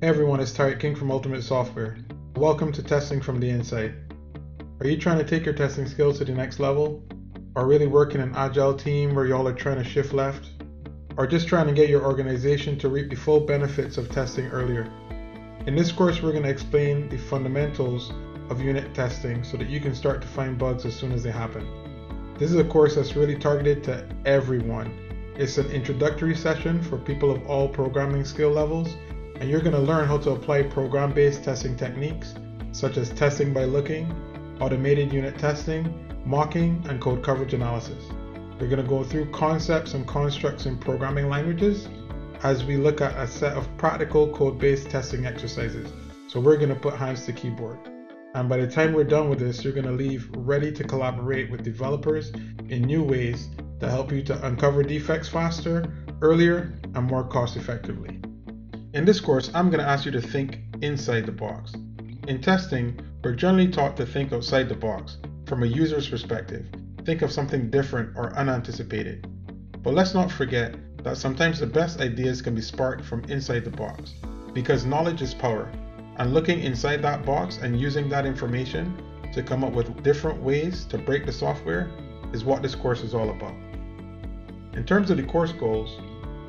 Hey everyone, it's Tariq King from Ultimate Software. Welcome to Testing from the Inside. Are you trying to take your testing skills to the next level? Or really work in an agile team where y'all are trying to shift left? Or just trying to get your organization to reap the full benefits of testing earlier? In this course, we're going to explain the fundamentals of unit testing so that you can start to find bugs as soon as they happen. This is a course that's really targeted to everyone. It's an introductory session for people of all programming skill levels, and you're going to learn how to apply program based testing techniques such as testing by looking, automated unit testing, mocking, and code coverage analysis. We're going to go through concepts and constructs in programming languages as we look at a set of practical code based testing exercises. So we're going to put hands to keyboard. And by the time we're done with this, you're going to leave ready to collaborate with developers in new ways that help you to uncover defects faster, earlier, and more cost effectively. In this course, I'm going to ask you to think inside the box. In testing, we're generally taught to think outside the box, from a user's perspective. Think of something different or unanticipated. But let's not forget that sometimes the best ideas can be sparked from inside the box, because knowledge is power, and looking inside that box and using that information to come up with different ways to break the software is what this course is all about. In terms of the course goals,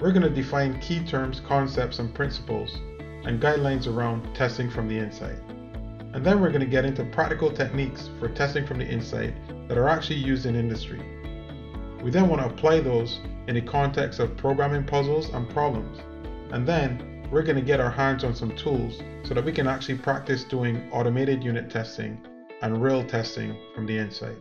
we're going to define key terms, concepts, and principles, and guidelines around testing from the inside. And then we're going to get into practical techniques for testing from the inside that are actually used in industry. We then want to apply those in the context of programming puzzles and problems. And then we're going to get our hands on some tools so that we can actually practice doing automated unit testing and real testing from the inside.